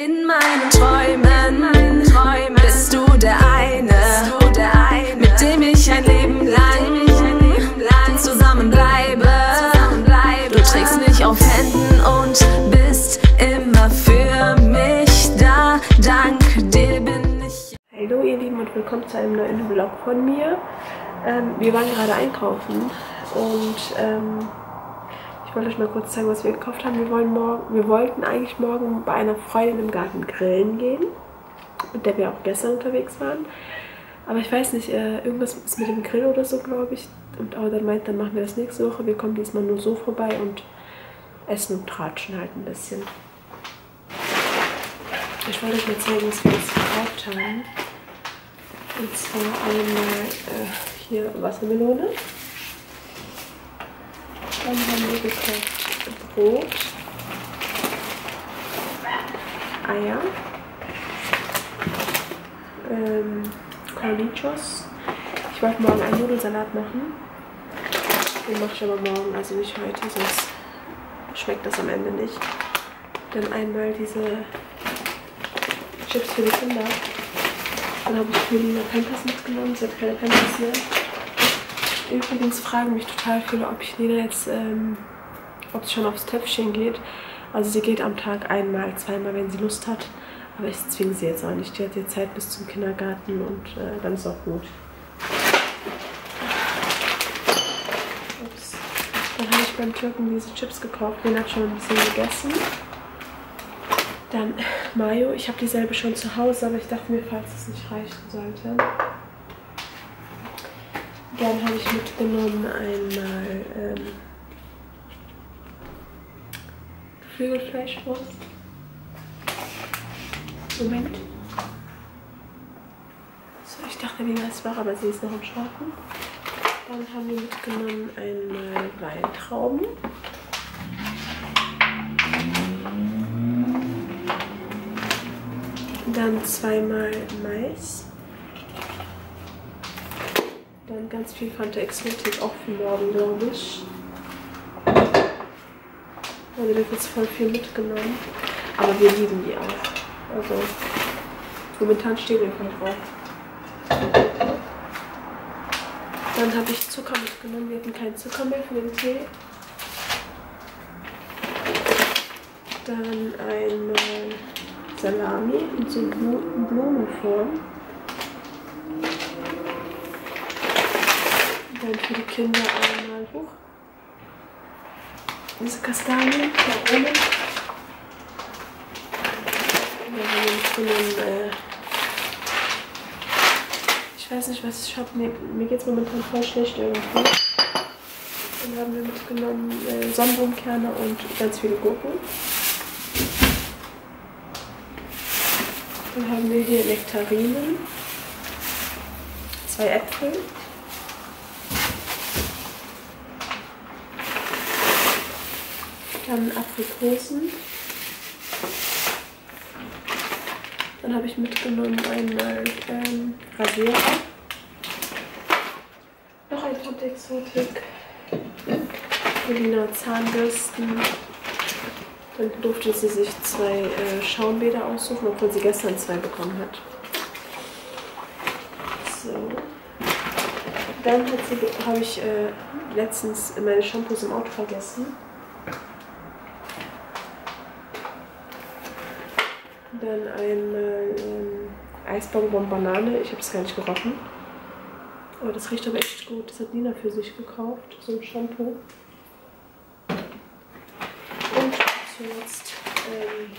In meinen Träumen, bist du der eine, mit dem ich ein Leben lang zusammenbleibe. Du trägst mich auf Händen und bist immer für mich da. Dank dir bin ich. Hallo ihr Lieben und willkommen zu einem neuen Vlog von mir. Ähm, wir waren gerade einkaufen und ähm, wollte euch mal kurz zeigen, was wir gekauft haben. Wir, wollen morgen, wir wollten eigentlich morgen bei einer Freundin im Garten grillen gehen, mit der wir auch gestern unterwegs waren. Aber ich weiß nicht, äh, irgendwas ist mit dem Grill oder so, glaube ich. Und auch dann meint, dann machen wir das nächste Woche. Wir kommen diesmal nur so vorbei und essen und tratschen halt ein bisschen. Ich wollte euch mal zeigen, was wir jetzt gekauft haben. Und zwar einmal äh, hier Wassermelone. Dann haben wir gekauft Brot, Eier, ähm, Cornichos. Ich wollte morgen einen Nudelsalat machen. Den mache ich aber morgen, also nicht heute, sonst schmeckt das am Ende nicht. Dann einmal diese Chips für die Kinder. Dann habe ich für die Pampers mitgenommen. Sie hat keine Pampers hier. Übrigens fragen mich total viele, ob ich Lena jetzt, ähm, ob es schon aufs Töpfchen geht. Also sie geht am Tag einmal, zweimal, wenn sie Lust hat. Aber ich zwinge sie jetzt auch nicht. Die hat jetzt Zeit bis zum Kindergarten und äh, dann ist auch gut. Ups. Dann habe ich beim Türken diese Chips gekauft. Lena hat schon ein bisschen gegessen. Dann Mayo. Ich habe dieselbe schon zu Hause, aber ich dachte mir, falls es nicht reichen sollte. Dann habe ich mitgenommen einmal ähm, Geflügelfleischwurst. Moment. So, ich dachte, wie das war, aber sie ist noch im Schorten. Dann haben wir mitgenommen einmal Weintrauben. Dann zweimal Mais. Dann ganz viel Fanta Exotik, auch für morgen, glaube ich. Also da jetzt voll viel mitgenommen. Aber wir lieben die auch. Also momentan stehen wir voll drauf. Dann habe ich Zucker mitgenommen. Wir hatten keinen Zucker mehr für den Tee. Dann einmal Salami in so Blumenform. Dann für die Kinder einmal hoch. Diese Kastanien da oben. Wir mitgenommen, äh ich weiß nicht, was ich habe. Nee, mir geht es momentan voll schlecht irgendwie. Dann haben wir mitgenommen äh, Sonnenblumenkerne und ganz viele Gurken. Dann haben wir hier Nektarinen, zwei Äpfel, dann Aprikosen. Dann habe ich mitgenommen einmal ähm, Rasierer. Noch ein Fanta Exotik. Berliner Zahnbürsten. Dann durfte sie sich zwei äh, Schaumbäder aussuchen, obwohl sie gestern zwei bekommen hat. So. Dann habe ich äh, letztens meine Shampoos im Auto vergessen. Dann einmal ähm, Eisbonbon Banane. Ich habe es gar nicht gerochen. Aber das riecht aber echt gut. Das hat Nina für sich gekauft. So ein Shampoo. Und zuletzt ähm,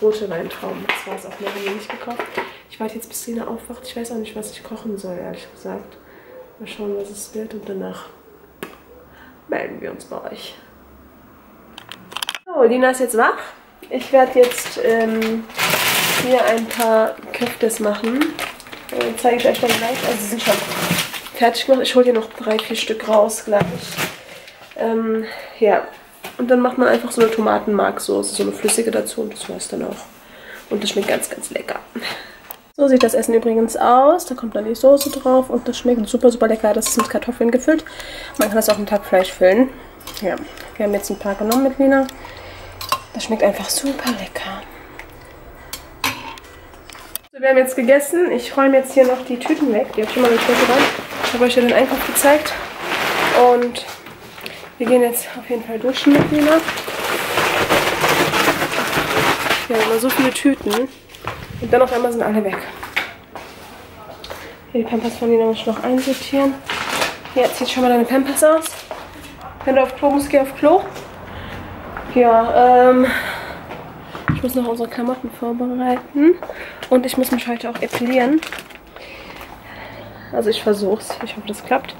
rote Weintrauben. Das war es auch mehr nicht gekauft. Ich warte jetzt, bis Nina aufwacht. Ich weiß auch nicht, was ich kochen soll, ehrlich gesagt. Mal schauen, was es wird. Und danach melden wir uns bei euch. So, Lina ist jetzt wach. Ich werde jetzt ähm, hier ein paar Köftes machen. Äh, zeige ich euch dann gleich. Also sie sind schon fertig gemacht. Ich hole hier noch drei, vier Stück raus gleich. Ähm, ja. Und dann macht man einfach so eine Tomatenmarksoße, so eine flüssige dazu und das war es dann auch. Und das schmeckt ganz, ganz lecker. So sieht das Essen übrigens aus. Da kommt dann die Soße drauf und das schmeckt super, super lecker. Das ist mit Kartoffeln gefüllt. Man kann das auch mit Hackfleisch füllen. Ja, wir haben jetzt ein paar genommen mit Lina. Das schmeckt einfach super lecker. Wir haben jetzt gegessen. Ich räume jetzt hier noch die Tüten weg. Die habe ich die Tüte rein. Ich habe euch ja den Einkauf gezeigt. Und wir gehen jetzt auf jeden Fall duschen mit Lena. Wir haben immer so viele Tüten. Und dann auf einmal sind alle weg. Hier die Pampers von Lena muss ich noch einsortieren. Hier, zieht schon mal deine Pampers aus. Wenn du auf Klo musst, geh auf Klo. Ja, ähm, ich muss noch unsere Klamotten vorbereiten. Und ich muss mich heute auch epilieren. Also ich versuch's. Ich hoffe, das klappt.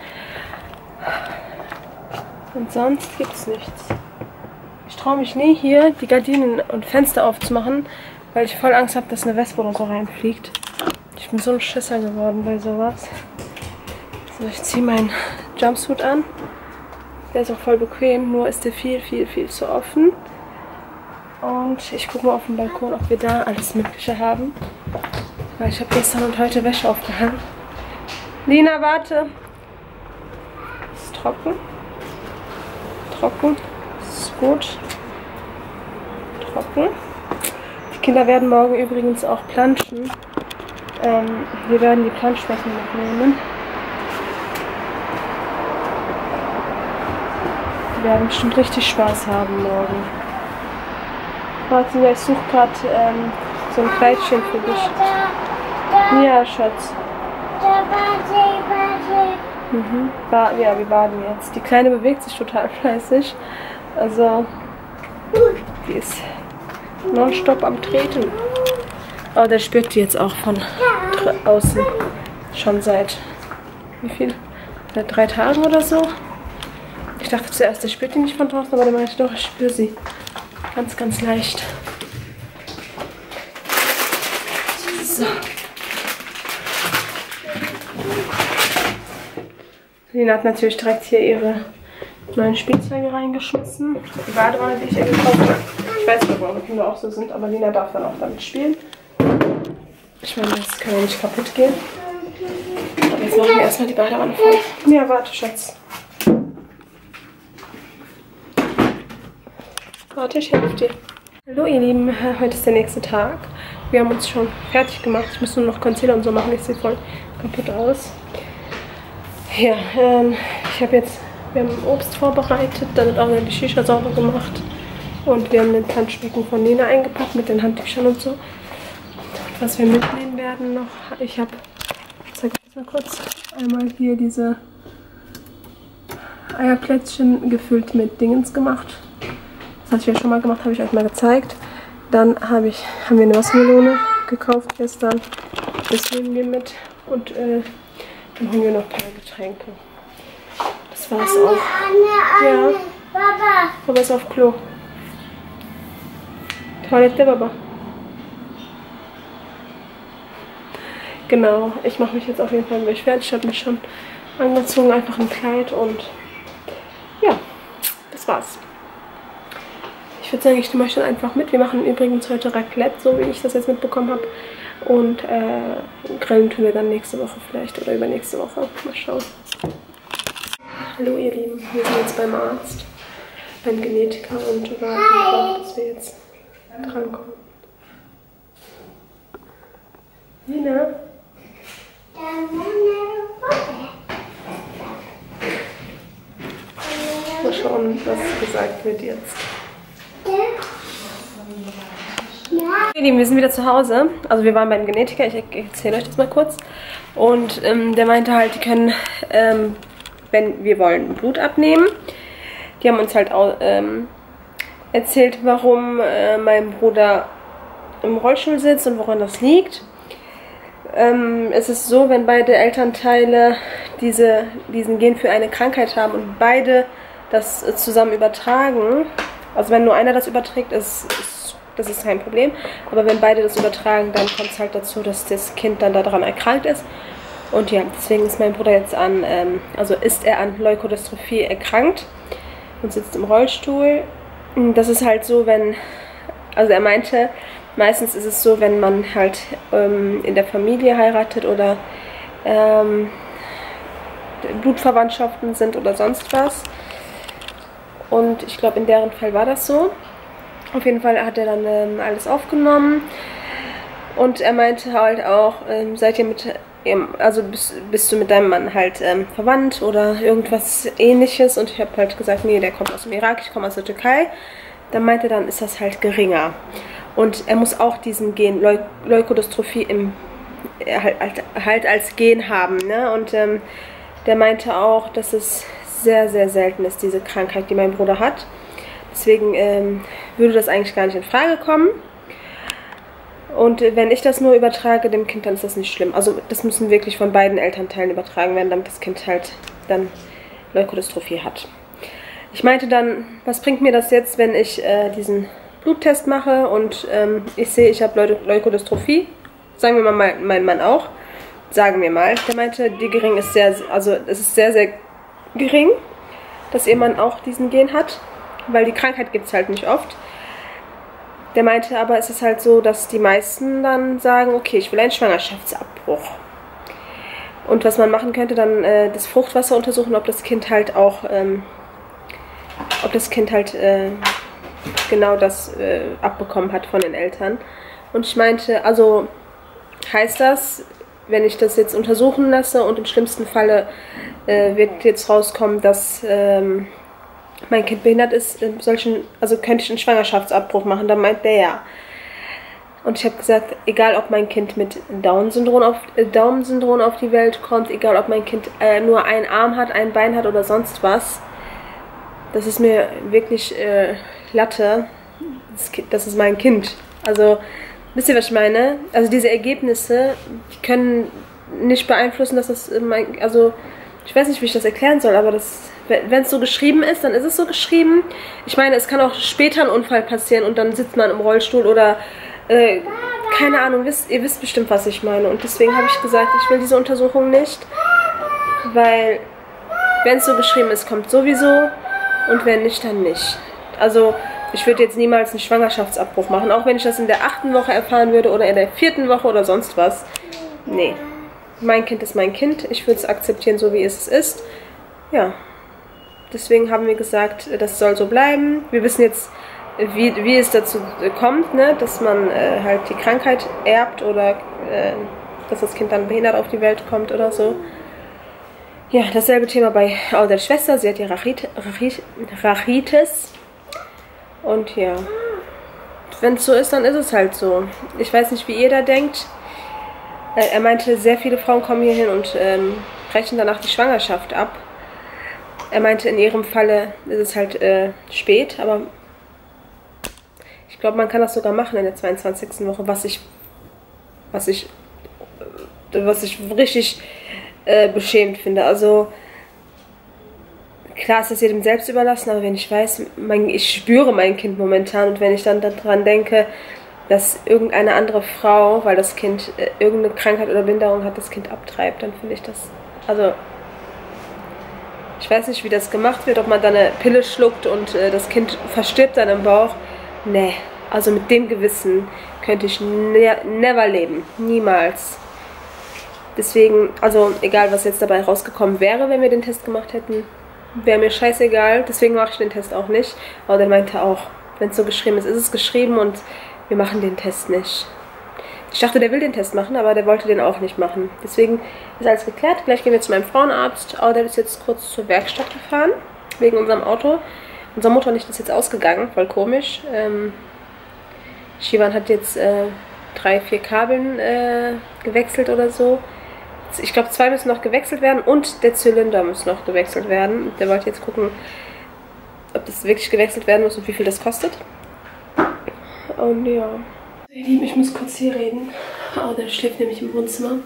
Und sonst gibt's nichts. Ich traue mich nie hier die Gardinen und Fenster aufzumachen, weil ich voll Angst habe, dass eine Wespe oder so reinfliegt. Ich bin so ein Schisser geworden bei sowas. So, ich ziehe meinen Jumpsuit an. Der ist auch voll bequem, nur ist der viel, viel, viel zu offen. Und ich gucke mal auf den Balkon, ob wir da alles Mögliche haben. Weil ich habe gestern und heute Wäsche aufgehangen. Lina, warte. Ist trocken. Trocken. Ist gut. Trocken. Die Kinder werden morgen übrigens auch planschen. Ähm, wir werden die Planschflächen mitnehmen. Die werden bestimmt richtig Spaß haben morgen. Warte, ich suche gerade ähm, so ein Kleidchen für dich. Ja, Schatz. Mhm. Ja, wir baden jetzt. Die Kleine bewegt sich total fleißig. Also, die ist nonstop am Treten. Aber der spürt die jetzt auch von außen. Schon seit wie viel? Seit drei Tagen oder so. Ich dachte zuerst, der spürt die nicht von draußen, aber der meinte doch, ich spüre sie. Ganz, ganz leicht. So. Lina hat natürlich direkt hier ihre neuen Spielzeuge reingeschmissen. Die Badewanne, die ich ihr gekauft habe. Ich weiß nicht, eure Kinder auch so sind, aber Lina darf dann auch damit spielen. Ich meine, das kann ja nicht kaputt gehen. Aber jetzt machen wir erstmal die Badewanne voll. Ja, warte, Schatz. Warte, ich helfe dir. Hallo ihr Lieben, heute ist der nächste Tag. Wir haben uns schon fertig gemacht. Ich muss nur noch Concealer und so machen. Ich sehe voll kaputt aus. Ja, ähm, ich habe jetzt, wir haben Obst vorbereitet, dann auch die Shisha sauber gemacht. Und wir haben den Planschbecken von Nina eingepackt mit den Handtüchern und so. Was wir mitnehmen werden noch, ich habe, zeig ich mal kurz, einmal hier diese Eierplätzchen gefüllt mit Dingens gemacht. Das hatte ich ja schon mal gemacht, habe ich euch mal gezeigt. Dann hab ich, haben wir eine Wassermelone gekauft gestern. Das nehmen wir mit. Und äh, dann holen wir noch ein paar Getränke. Das war's auch. Ja. Papa. Papa ist auf Klo. Toilette, Baba. Genau, ich mache mich jetzt auf jeden Fall gleich fertig. Ich habe mich schon angezogen, einfach ein Kleid und ja, das war's. Ich würde sagen, ich nehme euch dann einfach mit. Wir machen übrigens heute Raclette, so wie ich das jetzt mitbekommen habe. Und äh, grillen tun wir dann nächste Woche vielleicht oder übernächste Woche. Mal schauen. Hallo ihr Lieben, wir sind jetzt beim Arzt, beim Genetiker und warten darauf, dass wir jetzt drankommen. Nina? Mal schauen, was gesagt wird jetzt. Lieben, wir sind wieder zu Hause. Also wir waren beim Genetiker, ich erzähle euch das mal kurz. Und ähm, der meinte halt, die können, ähm, wenn wir wollen, Blut abnehmen. Die haben uns halt auch, ähm, erzählt, warum äh, mein Bruder im Rollstuhl sitzt und woran das liegt. Ähm, es ist so, wenn beide Elternteile diese, diesen Gen für eine Krankheit haben und beide das äh, zusammen übertragen, also wenn nur einer das überträgt, ist, ist das ist kein Problem. Aber wenn beide das übertragen, dann kommt es halt dazu, dass das Kind dann daran erkrankt ist. Und ja, deswegen ist mein Bruder jetzt an, ähm, also ist er an Leukodystrophie erkrankt und sitzt im Rollstuhl. Das ist halt so, wenn, also er meinte, meistens ist es so, wenn man halt ähm, in der Familie heiratet oder ähm, Blutverwandtschaften sind oder sonst was. Und ich glaube, in deren Fall war das so. Auf jeden Fall hat er dann ähm, alles aufgenommen. Und er meinte halt auch, ähm, seid ihr mit, also bist, bist du mit deinem Mann halt ähm, verwandt oder irgendwas ähnliches? Und ich habe halt gesagt, nee, der kommt aus dem Irak, ich komme aus der Türkei. Dann meinte er, dann ist das halt geringer. Und er muss auch diesen Gen, Leu Leukodystrophie im, halt, halt, als Gen haben. Ne? Und ähm, der meinte auch, dass es sehr, sehr selten ist, diese Krankheit, die mein Bruder hat. Deswegen ähm, würde das eigentlich gar nicht in Frage kommen. Und wenn ich das nur übertrage dem Kind, dann ist das nicht schlimm. Also das müssen wirklich von beiden Elternteilen übertragen werden, damit das Kind halt dann Leukodystrophie hat. Ich meinte dann, was bringt mir das jetzt, wenn ich äh, diesen Bluttest mache und ähm, ich sehe, ich habe Leu Leukodystrophie. Sagen wir mal, mein, mein Mann auch. Sagen wir mal. Der meinte, die gering ist sehr, also es ist sehr, sehr gering, dass ihr Mann auch diesen Gen hat, weil die Krankheit gibt es halt nicht oft. Der meinte aber, es ist halt so, dass die meisten dann sagen, okay, ich will einen Schwangerschaftsabbruch. Und was man machen könnte, dann äh, das Fruchtwasser untersuchen, ob das Kind halt auch, ähm, ob das Kind halt äh, genau das äh, abbekommen hat von den Eltern. Und ich meinte, also heißt das, wenn ich das jetzt untersuchen lasse und im schlimmsten Falle äh, wird jetzt rauskommen, dass ähm, mein Kind behindert ist, in solchen, also könnte ich einen Schwangerschaftsabbruch machen. Dann meint der ja. Und ich habe gesagt, egal ob mein Kind mit Down-Syndrom auf, äh, Down auf die Welt kommt, egal ob mein Kind äh, nur einen Arm hat, ein Bein hat oder sonst was, das ist mir wirklich äh, Latte. Das, das, ist mein Kind. Also, wisst ihr, was ich meine? Also diese Ergebnisse, die können nicht beeinflussen, dass das mein, also ich weiß nicht, wie ich das erklären soll, aber das wenn es so geschrieben ist, dann ist es so geschrieben. Ich meine, es kann auch später ein Unfall passieren und dann sitzt man im Rollstuhl oder äh, keine Ahnung, wisst, ihr wisst bestimmt, was ich meine. Und deswegen habe ich gesagt, ich will diese Untersuchung nicht, weil wenn es so geschrieben ist, kommt sowieso und wenn nicht, dann nicht. Also ich würde jetzt niemals einen Schwangerschaftsabbruch machen, auch wenn ich das in der achten Woche erfahren würde oder in der vierten Woche oder sonst was. Nee. Mein Kind ist mein Kind. Ich würde es akzeptieren, so wie es ist. Ja. Deswegen haben wir gesagt, das soll so bleiben. Wir wissen jetzt, wie, wie es dazu kommt, ne? dass man äh, halt die Krankheit erbt oder äh, dass das Kind dann behindert auf die Welt kommt oder so. Ja, dasselbe Thema bei der Schwester. Sie hat ja Rachit, Rachit, Rachitis. Und ja, wenn es so ist, dann ist es halt so. Ich weiß nicht, wie ihr da denkt. Äh, er meinte, sehr viele Frauen kommen hier hin und ähm, brechen danach die Schwangerschaft ab. Er meinte, in ihrem Falle ist es halt äh, spät, aber ich glaube, man kann das sogar machen in der 22. Woche, was ich, was ich, äh, was ich richtig äh, beschämt finde. Also klar ist das jedem selbst überlassen, aber wenn ich weiß, mein, ich spüre mein Kind momentan und wenn ich dann daran denke, dass irgendeine andere Frau, weil das Kind äh, irgendeine Krankheit oder Behinderung hat, das Kind abtreibt, dann finde ich das, also ich weiß nicht, wie das gemacht wird, ob man dann eine Pille schluckt und äh, das Kind verstirbt dann im Bauch. Nee, also mit dem Gewissen könnte ich ne never leben. Niemals. Deswegen, also egal, was jetzt dabei rausgekommen wäre, wenn wir den Test gemacht hätten, wäre mir scheißegal. Deswegen mache ich den Test auch nicht. Aber der meinte auch, wenn es so geschrieben ist, ist es geschrieben und wir machen den Test nicht. Ich dachte, der will den Test machen, aber der wollte den auch nicht machen. Deswegen ist alles geklärt. Gleich gehen wir zu meinem Frauenarzt. Oh, der ist jetzt kurz zur Werkstatt gefahren, wegen unserem Auto. Unser Motorlicht ist jetzt ausgegangen, voll komisch. Ähm, Shivan hat jetzt äh, drei, vier Kabeln äh, gewechselt oder so. Ich glaube, zwei müssen noch gewechselt werden und der Zylinder muss noch gewechselt werden. Der wollte jetzt gucken, ob das wirklich gewechselt werden muss und wie viel das kostet. Und ja. Ihr Lieben, ich muss kurz hier reden. Oh, der schläft nämlich im Wohnzimmer.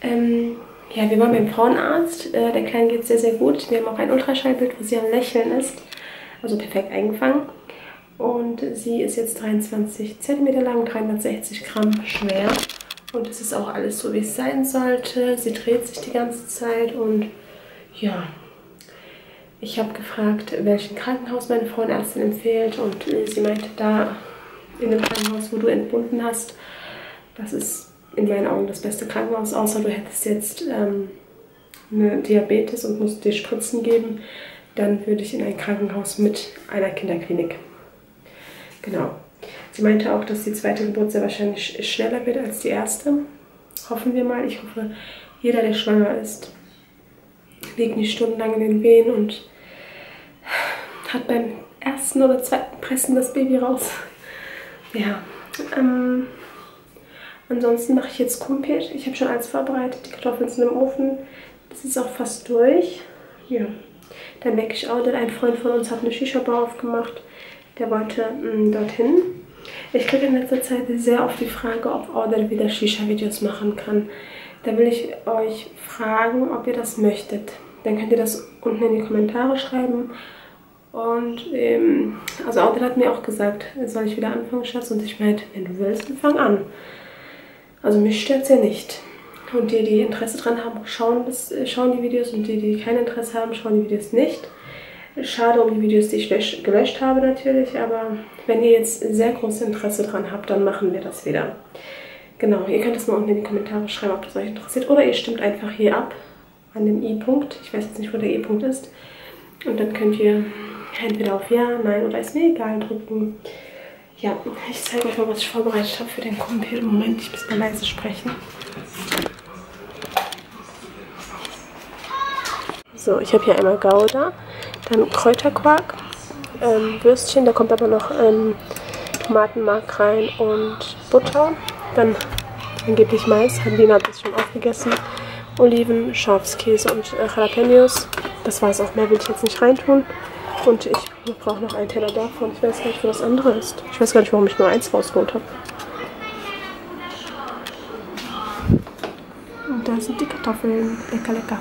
Ähm, ja, wir waren beim Frauenarzt. Äh, der Kleine geht sehr, sehr gut. Wir haben auch ein Ultraschallbild, wo sie am Lächeln ist. Also perfekt eingefangen. Und sie ist jetzt 23 cm lang, 360 Gramm schwer. Und es ist auch alles so, wie es sein sollte. Sie dreht sich die ganze Zeit und ja. Ich habe gefragt, welchen Krankenhaus meine Frauenärztin empfiehlt und sie meinte, da in dem Krankenhaus, wo du entbunden hast. Das ist in meinen Augen das beste Krankenhaus, außer du hättest jetzt ähm, eine Diabetes und musst dir Spritzen geben. Dann würde ich in ein Krankenhaus mit einer Kinderklinik. Genau. Sie meinte auch, dass die zweite Geburt sehr wahrscheinlich schneller wird als die erste. Hoffen wir mal. Ich hoffe, jeder, der schwanger ist, liegt nicht stundenlang in den Wehen und hat beim ersten oder zweiten Pressen das Baby raus. Ja, ähm, ansonsten mache ich jetzt Kumpel. Ich habe schon alles vorbereitet. Die Kartoffeln sind im Ofen. Das ist auch fast durch. Ja, dann merke ich auch, denn ein Freund von uns hat eine Shisha-Bar aufgemacht. Der wollte mh, mm, dorthin. Ich kriege in letzter Zeit sehr oft die Frage, ob Audrey wieder Shisha-Videos machen kann. Da will ich euch fragen, ob ihr das möchtet. Dann könnt ihr das unten in die Kommentare schreiben. Und ähm, also Audrey hat mir auch gesagt, soll ich wieder anfangen, Schatz? Und ich meinte, wenn du willst, dann fang an. Also mich stört es ja nicht. Und die, die Interesse dran haben, schauen, das, schauen die Videos und die, die kein Interesse haben, schauen die Videos nicht. Schade um die Videos, die ich gelöscht habe natürlich, aber wenn ihr jetzt sehr großes Interesse dran habt, dann machen wir das wieder. Genau, ihr könnt es mal unten in die Kommentare schreiben, ob das euch interessiert. Oder ihr stimmt einfach hier ab an dem i-Punkt. Ich weiß jetzt nicht, wo der i-Punkt ist. Und dann könnt ihr entweder auf Ja, Nein oder ist mir egal drücken. Ja, ich zeige euch mal, was ich vorbereitet habe für den Kumpel. Moment, ich muss mal leise sprechen. So, ich habe hier einmal Gouda, dann Kräuterquark, ähm, Würstchen, da kommt aber noch ähm, Tomatenmark rein und Butter. Dann angeblich Mais, Handina hat das schon aufgegessen. Oliven, Schafskäse und äh, Jalapenos. Das war es auch, mehr will ich jetzt nicht reintun. Und ich brauche noch einen Teller davon. Ich weiß gar nicht, wo das andere ist. Ich weiß gar nicht, warum ich nur eins rausgeholt habe. Und da sind die Kartoffeln. Lecker, lecker.